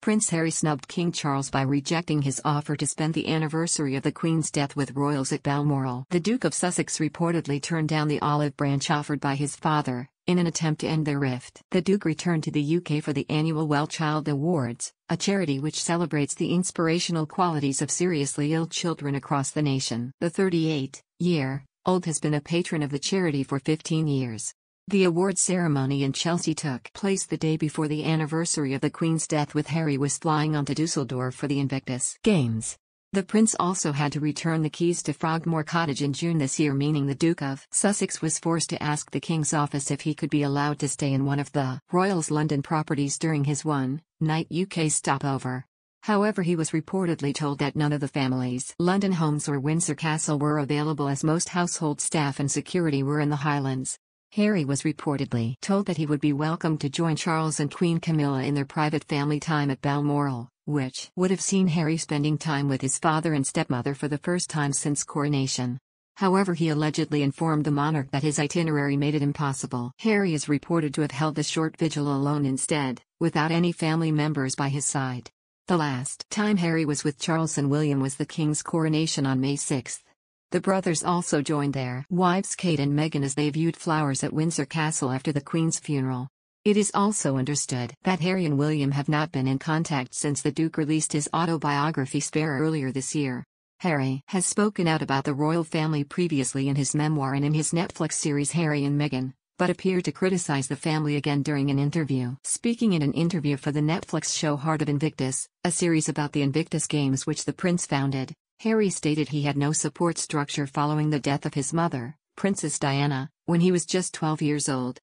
Prince Harry snubbed King Charles by rejecting his offer to spend the anniversary of the Queen's death with royals at Balmoral. The Duke of Sussex reportedly turned down the olive branch offered by his father, in an attempt to end their rift. The Duke returned to the UK for the annual Well Child Awards, a charity which celebrates the inspirational qualities of seriously ill children across the nation. The 38 year old has been a patron of the charity for 15 years. The award ceremony in Chelsea took place the day before the anniversary of the Queen's death with Harry was flying on to Dusseldorf for the Invictus Games. The prince also had to return the keys to Frogmore Cottage in June this year meaning the Duke of Sussex was forced to ask the King's office if he could be allowed to stay in one of the Royals London properties during his one-night UK stopover. However he was reportedly told that none of the family's London homes or Windsor Castle were available as most household staff and security were in the Highlands. Harry was reportedly told that he would be welcome to join Charles and Queen Camilla in their private family time at Balmoral, which would have seen Harry spending time with his father and stepmother for the first time since coronation. However he allegedly informed the monarch that his itinerary made it impossible. Harry is reported to have held the short vigil alone instead, without any family members by his side. The last time Harry was with Charles and William was the King's coronation on May 6. The brothers also joined their wives Kate and Meghan as they viewed flowers at Windsor Castle after the Queen's funeral. It is also understood that Harry and William have not been in contact since the Duke released his autobiography Spare earlier this year. Harry has spoken out about the royal family previously in his memoir and in his Netflix series Harry and Meghan, but appeared to criticize the family again during an interview. Speaking in an interview for the Netflix show Heart of Invictus, a series about the Invictus Games which the prince founded, Harry stated he had no support structure following the death of his mother, Princess Diana, when he was just 12 years old.